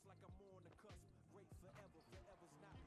feels like I'm on the cusp. Great forever, forever's not